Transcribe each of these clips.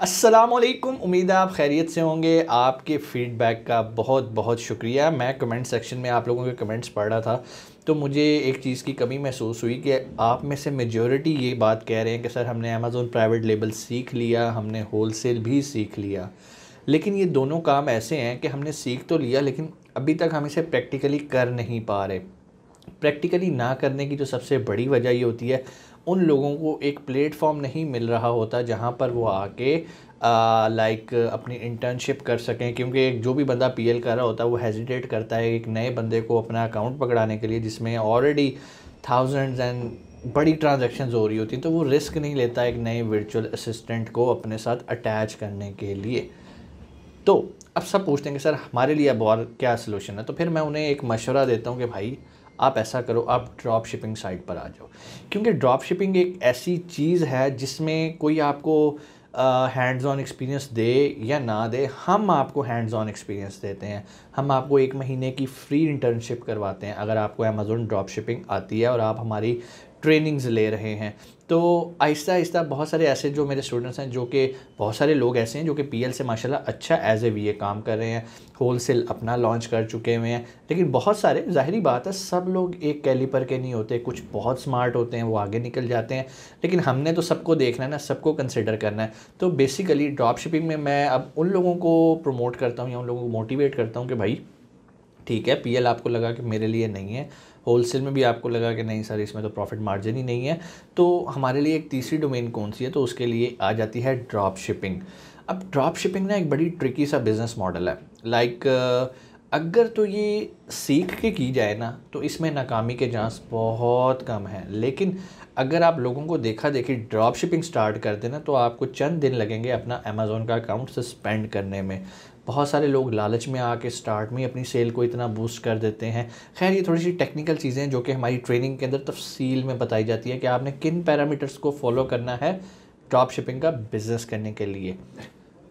असलकुम उम्मीद है आप खैरियत से होंगे। आपके फीडबैक का बहुत बहुत शुक्रिया। मैं कमेंट सेक्शन में आप लोगों के कमेंट्स पढ़ रहा था तो मुझे एक चीज़ की कमी महसूस हुई कि आप में से मेजॉरिटी ये बात कह रहे हैं कि, सर, हमने अमेज़ोन प्राइवेट लेबल सीख लिया, हमने होल सेल भी सीख लिया। लेकिन ये दोनों काम ऐसे हैं कि हमने सीख तो लिया, लेकिन अभी तक हम इसे प्रैक्टिकली कर नहीं पा रहे। प्रैक्टिकली ना करने की जो सबसे बड़ी वजह ये होती है उन लोगों को एक प्लेटफॉर्म नहीं मिल रहा होता जहाँ पर वो आके लाइक अपनी इंटर्नशिप कर सकें। क्योंकि एक जो भी बंदा पीएल कर रहा होता है, वो हेजिटेट करता है एक नए बंदे को अपना अकाउंट पकड़ाने के लिए, जिसमें ऑलरेडी थाउजेंड्स एंड बड़ी ट्रांजेक्शन हो रही होती हैं तो वो रिस्क नहीं लेता एक नए वर्चुअल असिस्टेंट को अपने साथ अटैच करने के लिए। तो अब सब पूछते हैं कि, सर, हमारे लिए अब और क्या सोल्यूशन है? तो फिर मैं उन्हें एक मशवरा देता हूँ कि, भाई आप ऐसा करो, आप ड्रॉप शिपिंग साइट पर आ जाओ। क्योंकि ड्रॉप शिपिंग एक ऐसी चीज़ है जिसमें कोई आपको हैंड्स ऑन एक्सपीरियंस दे या ना दे, हम आपको हैंड्स ऑन एक्सपीरियंस देते हैं। हम आपको एक महीने की फ्री इंटर्नशिप करवाते हैं। अगर आपको अमेज़ोन ड्रॉप शिपिंग आती है और आप हमारी ट्रेनिंग्स ले रहे हैं। तो आहिस्ता आहिस्ता बहुत सारे ऐसे जो मेरे स्टूडेंट्स हैं, जो कि बहुत सारे लोग ऐसे हैं, जो कि पीएल से माशाल्लाह अच्छा एज ए वी काम कर रहे हैं होल सेल अपना लॉन्च कर चुके हुए हैं। लेकिन बहुत सारे, ज़ाहरी बात है, सब लोग एक कैलीपर के नहीं होते, कुछ बहुत स्मार्ट होते हैं, वो आगे निकल जाते हैं। लेकिन हमने तो सबको देखना है ना, सबको कंसिडर करना है। तो बेसिकली ड्रॉप शिपिंग में मैं अब उन लोगों को प्रमोट करता हूँ या उन लोगों को मोटिवेट करता हूँ कि भाई ठीक है पीएल आपको लगा कि मेरे लिए नहीं है होलसेल में भी आपको लगा कि नहीं सर, इसमें तो प्रॉफिट मार्जिन ही नहीं है। तो हमारे लिए एक तीसरी डोमेन कौन सी है? तो उसके लिए आ जाती है ड्रॉप शिपिंग अब ड्रॉप शिपिंग ना एक बड़ी ट्रिकी सा बिज़नेस मॉडल है। लाइक अगर तो ये सीख के की जाए ना तो इसमें नाकामी के चांस बहुत कम है। लेकिन अगर आप लोगों को देखा देखी ड्रॉप शिपिंग स्टार्ट कर देना तो आपको चंद दिन लगेंगे अपना अमेज़ोन का अकाउंट सस्पेंड करने में। बहुत सारे लोग लालच में आके स्टार्ट में अपनी सेल को इतना बूस्ट कर देते हैं। खैर, ये थोड़ी सी टेक्निकल चीज़ें जो कि हमारी ट्रेनिंग के अंदर तफसील में बताई जाती है कि आपने किन पैरामीटर्स को फॉलो करना है ड्रॉप शिपिंग का बिज़नेस करने के लिए।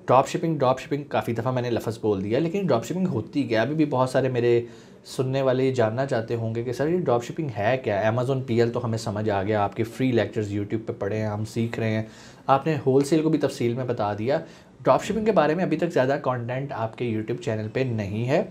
ड्रॉप शिपिंग ड्रॉप शिपिंग काफ़ी दफ़ा मैंने लफ्ज़ बोल दिया, लेकिन ड्रॉप शिपिंग होती क्या? अभी भी बहुत सारे मेरे सुनने वाले ये जानना चाहते होंगे कि, सर, ये ड्रॉप शिपिंग है क्या? अमेज़ोन पी तो हमें समझ आ गया, आपके फ्री लेक्चर्स यूट्यूब पे पढ़े हैं, हम सीख रहे हैं। आपने होल सेल को भी तफसील में बता दिया। ड्रॉप शिपिंग के बारे में अभी तक ज़्यादा कॉन्टेंट आपके यूट्यूब चैनल पर नहीं है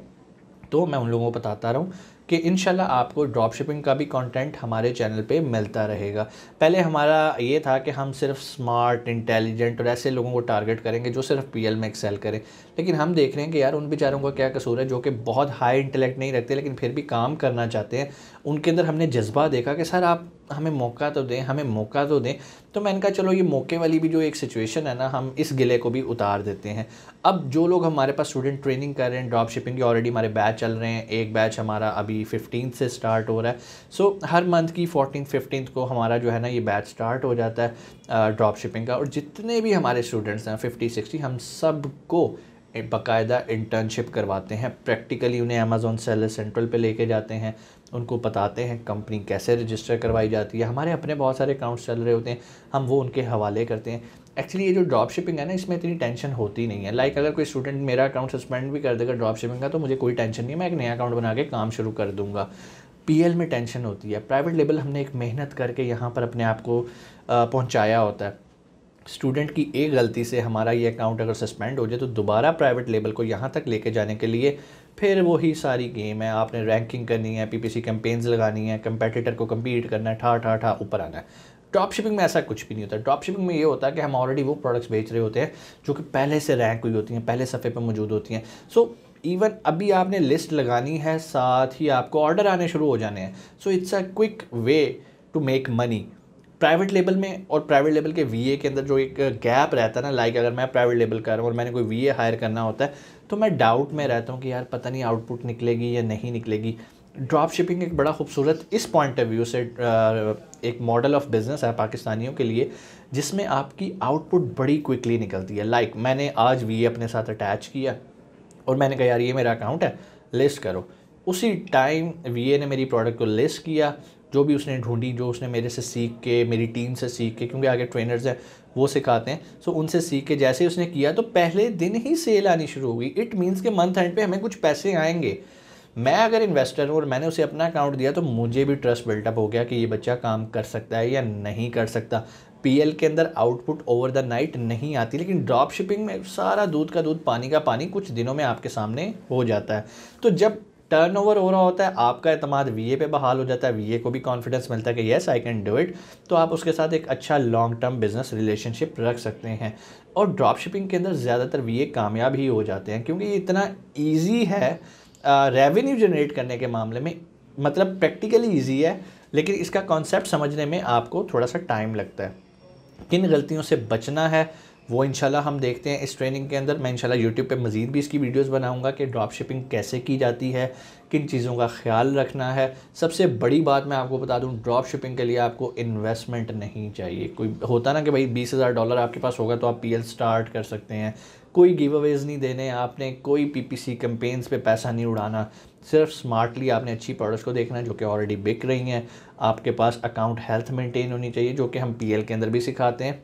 तो मैं उन लोगों को बताता रहा। कि इन आपको ड्रॉप शिपिंग का भी कंटेंट हमारे चैनल पे मिलता रहेगा। पहले हमारा ये था कि हम सिर्फ़ स्मार्ट इंटेलिजेंट और ऐसे लोगों को टारगेट करेंगे जो सिर्फ़ पीएल में एक्सेल करें। लेकिन हम देख रहे हैं कि यार उन बेचारों का क्या कसूर है जो कि बहुत हाई इंटेलेक्ट नहीं रखते लेकिन फिर भी काम करना चाहते हैं। उनके अंदर हमने जज्बा देखा कि सर आप हमें मौका तो दें, हमें मौका तो दें। तो मैंने कहा, चलो, ये मौके वाली भी जो एक सिचुएशन है ना, हम इस गिले को भी उतार देते हैं। अब जो लोग हमारे पास स्टूडेंट ट्रेनिंग कर रहे हैं ड्रॉप शिपिंग की ऑलरेडी हमारे बैच चल रहे हैं। एक बैच हमारा अभी फिफ्टीन से स्टार्ट हो रहा है। सो हर मंथ की फोर्टीन फिफ्टीन को हमारा जो है ना, ये बैच स्टार्ट हो जाता है ड्रॉप शिपिंग का। और जितने भी हमारे स्टूडेंट्स हैं फिफ्टी सिक्सटी हम सबको बाकायदा इंटर्नशिप करवाते हैं। प्रैक्टिकली उन्हें अमेज़ोन सेलर सेंट्रल पे लेके जाते हैं। उनको बताते हैं कंपनी कैसे रजिस्टर करवाई जाती है। हमारे अपने बहुत सारे अकाउंट्स चल रहे होते हैं, हम वो उनके हवाले करते हैं। एक्चुअली ये जो ड्रॉप शिपिंग है ना, इसमें इतनी टेंशन होती नहीं है। लाइक like, अगर कोई स्टूडेंट मेरा अकाउंट सस्पेंड भी कर देगा ड्रॉप शिपिंग का तो मुझे कोई टेंशन नहीं है। मैं एक नया अकाउंट बना के काम शुरू कर दूँगा। पी में टेंशन होती है। प्राइवेट लेवल हमने एक मेहनत करके यहाँ पर अपने आप को पहुँचाया होता है। स्टूडेंट की एक गलती से हमारा ये अकाउंट अगर सस्पेंड हो जाए तो दोबारा प्राइवेट लेवल को यहाँ तक लेके जाने के लिए फिर वही सारी गेम है। आपने रैंकिंग करनी है पीपीसी कैंपेन्स लगानी है कंपेटिटर को कम्पीट करना है ठा ठा ठा ऊपर आना है। ड्रॉप शिपिंग में ऐसा कुछ भी नहीं होता। ड्रॉप शिपिंग में ये होता है कि हम ऑलरेडी वो प्रोडक्ट्स बेच रहे होते हैं जो कि पहले से रैंक हुई होती हैं पहले सफ़े पर मौजूद होती हैं। सो so, इवन अभी आपने लिस्ट लगानी है साथ ही आपको ऑर्डर आने शुरू हो जाने हैं। So it's a quick way to make money private level में और प्राइवेट लेवल के वीए के अंदर जो एक गैप रहता है ना लाइक अगर मैं प्राइवेट लेवल कर रहा हूँ और मैंने कोई वीए हायर करना होता है तो मैं डाउट में रहता हूँ कि यार पता नहीं आउटपुट निकलेगी या नहीं निकलेगी। ड्रॉप शिपिंग एक बड़ा खूबसूरत इस पॉइंट ऑफ़ व्यू से एक मॉडल ऑफ़ बिज़नेस है पाकिस्तानियों के लिए जिसमें आपकी आउटपुट बड़ी क्विकली निकलती है। लाइक like, मैंने आज वीए अपने साथ अटैच किया और मैंने कहा यार ये मेरा अकाउंट है लिस्ट करो। उसी टाइम वीए ने मेरी प्रोडक्ट को लिस्ट किया जो भी उसने ढूंढी, जो उसने मेरे से सीख के, मेरी टीम से सीख के, क्योंकि आगे ट्रेनर्स हैं, वो सिखाते हैं। सो उनसे सीख के, जैसे ही उसने किया तो पहले दिन ही सेल आनी शुरू हो गई। इट मीन्स के मंथ एंड पे हमें कुछ पैसे आएँगे। मैं अगर इन्वेस्टर हूँ और मैंने उसे अपना अकाउंट दिया तो मुझे भी ट्रस्ट बिल्टअप हो गया कि ये बच्चा काम कर सकता है या नहीं कर सकता। पीएल के अंदर आउटपुट ओवर द नाइट नहीं आती, लेकिन ड्रॉप शिपिंग में सारा दूध का दूध, पानी का पानी कुछ दिनों में आपके सामने हो जाता है। तो जब टर्नओवर हो रहा होता है, आपका अतमाद वी पे बहाल हो जाता है वीए को भी कॉन्फिडेंस मिलता है कि yes I can do it तो आप उसके साथ एक अच्छा लॉन्ग टर्म बिज़नेस रिलेशनशिप रख सकते हैं। और ड्रॉप शिपिंग के अंदर ज़्यादातर वीए कामयाब ही हो जाते हैं, क्योंकि ये इतना ईजी है रेवेन्यू जनरेट करने के मामले में मतलब प्रैक्टिकली ईजी है, लेकिन इसका कॉन्सेप्ट समझने में आपको थोड़ा सा टाइम लगता है। किन गलतियों से बचना है वो इंशाल्लाह हम देखते हैं इस ट्रेनिंग के अंदर। मैं इंशाल्लाह यूट्यूब पे मज़ीद भी इसकी वीडियोस बनाऊँगा कि ड्रॉप शिपिंग कैसे की जाती है, किन चीज़ों का ख्याल रखना है। सबसे बड़ी बात मैं आपको बता दूँ ड्रॉप शिपिंग के लिए आपको इन्वेस्टमेंट नहीं चाहिए। कोई होता ना कि भाई बीस हज़ार डॉलर आपके पास होगा तो आप पीएल स्टार्ट कर सकते हैं। कोई गिव अवेज नहीं देने आपने, कोई पीपीसी कैंपेन्स पे पैसा नहीं उड़ाना। सिर्फ़ स्मार्टली आपने अच्छी प्रोडक्ट्स को देखना है जो कि ऑलरेडी बिक रही हैं। आपके पास अकाउंट हेल्थ मेंटेन होनी चाहिए, जो कि हम पीएल के अंदर भी सिखाते हैं।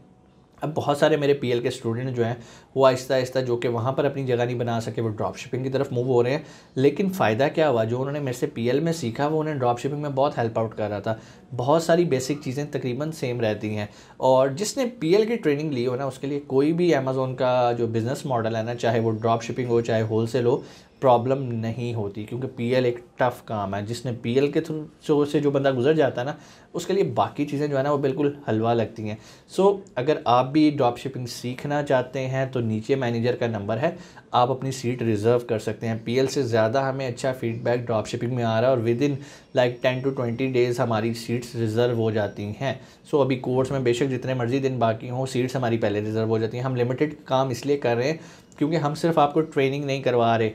अब बहुत सारे मेरे पीएल के स्टूडेंट जो हैं, वो आहिस्ता आहिस्ता जो कि वहाँ पर अपनी जगह नहीं बना सके, वो ड्रॉप शिपिंग की तरफ़ मूव हो रहे हैं। लेकिन फ़ायदा क्या हुआ? जो उन्होंने मेरे से पीएल में सीखा, वो उन्हें ड्रॉप शिपिंग में बहुत हेल्प आउट कर रहा था। बहुत सारी बेसिक चीज़ें तकरीबन सेम रहती हैं। और जिसने पीएल की ट्रेनिंग ली हो ना, उसके लिए कोई भी अमेज़ोन का जो बिज़नेस मॉडल है ना, चाहे वो ड्रॉप शिपिंग हो, चाहे होल हो प्रॉब्लम नहीं होती क्योंकि पीएल एक टफ़ काम है। जिसने पीएल के थ्रू से जो बंदा गुजर जाता है ना उसके लिए बाकी चीज़ें जो है ना वो बिल्कुल हलवा लगती हैं। सो so, अगर आप भी ड्रॉप शिपिंग सीखना चाहते हैं तो नीचे मैनेजर का नंबर है। आप अपनी सीट रिज़र्व कर सकते हैं। पीएल से ज़्यादा हमें अच्छा फीडबैक ड्रॉप शिपिंग में आ रहा है और within like ten to twenty days हमारी सीट्स रिज़र्व हो जाती हैं। सो so, अभी कोर्स में बेशक जितने मर्ज़ी दिन बाकी हों सीट्स हमारी पहले रिज़र्व हो जाती हैं। हम लिमिटेड काम इसलिए कर रहे हैं क्योंकि हम सिर्फ़ आपको ट्रेनिंग नहीं करवा रहे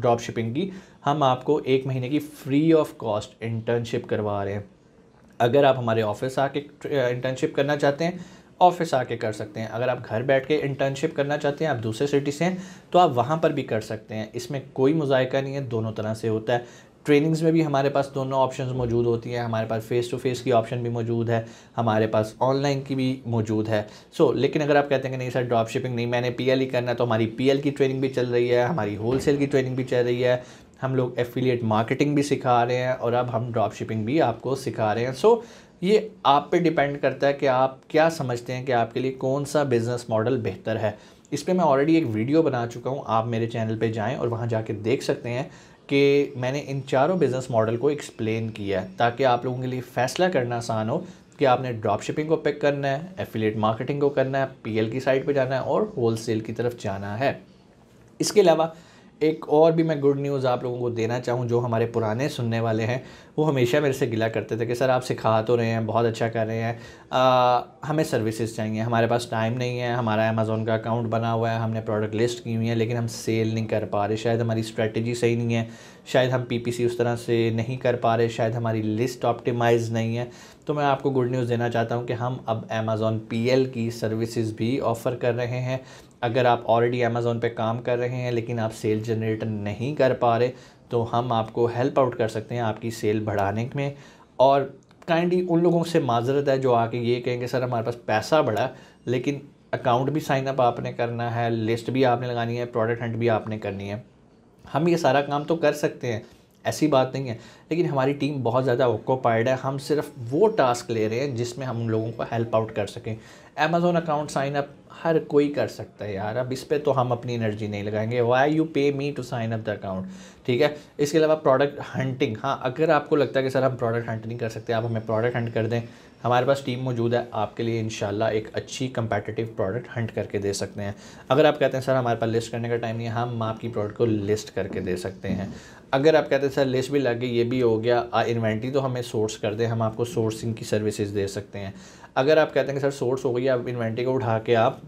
ड्रॉप शिपिंग की, हम आपको एक महीने की फ्री ऑफ़ कॉस्ट इंटर्नशिप करवा रहे हैं। अगर आप हमारे ऑफ़िस आके इंटर्नशिप करना चाहते हैं ऑफ़िस आके कर सकते हैं। अगर आप घर बैठ के इंटर्नशिप करना चाहते हैं, आप दूसरे सिटी से हैं तो आप वहाँ पर भी कर सकते हैं। इसमें कोई मुजायका नहीं है, दोनों तरह से होता है। ट्रेनिंग्स में भी हमारे पास दोनों ऑप्शंस मौजूद होती हैं। हमारे पास फ़ेस टू फेस की ऑप्शन भी मौजूद है हमारे पास ऑनलाइन की भी मौजूद है। सो so, लेकिन अगर आप कहते हैं कि नहीं सर ड्रॉप शिपिंग नहीं मैंने पीएल ही करना तो हमारी पीएल की ट्रेनिंग भी चल रही है हमारी होल की ट्रेनिंग भी चल रही है हम लोग एफिलिएट मार्केटिंग भी सिखा रहे हैं और अब हम ड्रॉप शिपिंग भी आपको सिखा रहे हैं। सो so, ये आप पे डिपेंड करता है कि आप क्या समझते हैं कि आपके लिए कौन सा बिज़नेस मॉडल बेहतर है। इस पर मैं ऑलरेडी एक वीडियो बना चुका हूँ आप मेरे चैनल पे जाएँ और वहाँ जाके देख सकते हैं। कि मैंने इन चारों बिज़नेस मॉडल को एक्सप्लेन किया है, ताकि आप लोगों के लिए फ़ैसला करना आसान हो कि आपने ड्रॉप शिपिंग को पिक करना है एफिलेट मार्केटिंग को करना है पीएल की साइट पे जाना है और होलसेल की तरफ़ जाना है। इसके अलावा एक और भी मैं गुड न्यूज़ आप लोगों को देना चाहूँ जो हमारे पुराने सुनने वाले हैं वो हमेशा मेरे से गिला करते थे कि सर आप सिखा तो रहे हैं बहुत अच्छा कर रहे हैं। आ, हमें सर्विसेज़ चाहिए हमारे पास टाइम नहीं है हमारा अमेज़ोन का अकाउंट बना हुआ है हमने प्रोडक्ट लिस्ट की हुई है लेकिन हम सेल नहीं कर पा रहे शायद हमारी स्ट्रेटजी सही नहीं है शायद हम PPC उस तरह से नहीं कर पा रहे शायद हमारी लिस्ट ऑप्टिमाइज़ नहीं है। तो मैं आपको गुड न्यूज़ देना चाहता हूँ कि हम अब अमेज़ोन पी की सर्विसेज़ भी ऑफ़र कर रहे हैं। अगर आप ऑलरेडी अमेज़ोन पे काम कर रहे हैं, लेकिन आप सेल जनरेट नहीं कर पा रहे तो हम आपको हेल्प आउट कर सकते हैं आपकी सेल बढ़ाने में। और काइंडली उन लोगों से माजरत है जो आके ये कहेंगे, सर, हमारे पास पैसा बढ़ा लेकिन अकाउंट भी साइन अप आपने करना है लिस्ट भी आपने लगानी है प्रोडक्ट हंट भी आपने करनी है। हम ये सारा काम तो कर सकते हैं, ऐसी बात नहीं है। लेकिन हमारी टीम बहुत ज़्यादा ऑक्योपाइड है, हम सिर्फ़ वो टास्क ले रहे हैं जिसमें हम लोगों को हेल्प आउट कर सकें। अमेज़ोन अकाउंट साइन अप हर कोई कर सकता है यार। अब इस पर तो हम अपनी एनर्जी नहीं लगाएँगे। Why you pay me to sign up the account ठीक है? इसके अलावा प्रोडक्ट हंटिंग हाँ अगर आपको लगता है कि सर हम प्रोडक्ट हंट नहीं कर सकते, आप हमें प्रोडक्ट हंट कर दें। हमारे पास टीम मौजूद है, आपके लिए इंशाल्लाह एक अच्छी कंपेटिटिव प्रोडक्ट हंट करके दे सकते हैं। अगर आप कहते हैं, सर हमारे पास लिस्ट करने का टाइम नहीं है, हम आपकी प्रोडक्ट को लिस्ट करके दे सकते हैं। अगर आप कहते हैं, सर, लिस्ट भी लग गई, ये भी हो गया इन्वेंट्री तो हमें सोर्स कर दें, हम आपको सोर्सिंग की सर्विसेज़ दे सकते हैं। अगर आप कहते हैं सर सोर्स हो गई आप इन्वेंट्री को उठा के आप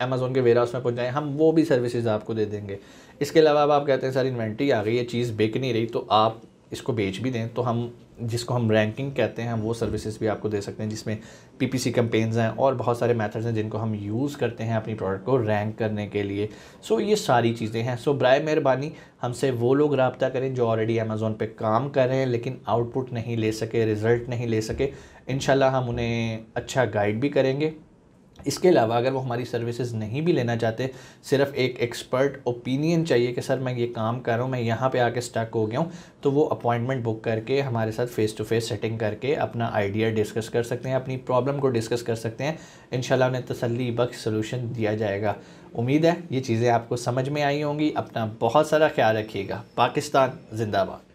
अमेज़ोन के वेयर हाउस में पहुँच जाएँ हम वो भी सर्विसेज़ आपको दे देंगे। इसके अलावा आप कहते हैं, सर इन्वेंट्री आ गई ये चीज़ बिक नहीं रही तो आप इसको बेच भी दें तो हम, जिसको हम रैंकिंग कहते हैं वो सर्विसेज़ भी आपको दे सकते हैं, जिसमें पीपीसी कैंपेन्स हैं और बहुत सारे मेथड्स हैं जिनको हम यूज़ करते हैं अपनी प्रोडक्ट को रैंक करने के लिए। सो ये सारी चीज़ें हैं। सो बर मेहरबानी, हमसे वो लोग रबता करें जो ऑलरेडी अमेज़ोन पे काम कर रहे हैं, लेकिन आउटपुट नहीं ले सके रिज़ल्ट नहीं ले सके। इन हम उन्हें अच्छा गाइड भी करेंगे। इसके अलावा अगर वो हमारी सर्विसेज़ नहीं भी लेना चाहते, सिर्फ़ एक एक्सपर्ट ओपिनियन चाहिए कि, सर, मैं ये काम कर रहा हूँ, मैं यहाँ पे आके स्टक हो गया हूँ तो वो अपॉइंटमेंट बुक करके हमारे साथ फ़ेस टू फेस सेटिंग करके अपना आइडिया डिस्कस कर सकते हैं, अपनी प्रॉब्लम को डिस्कस कर सकते हैं। इन उन्हें तसली बख्श सोलूशन दिया जाएगा। उम्मीद है ये चीज़ें आपको समझ में आई होंगी। अपना बहुत सारा ख्याल रखिएगा। पाकिस्तान, जिंदाबाद।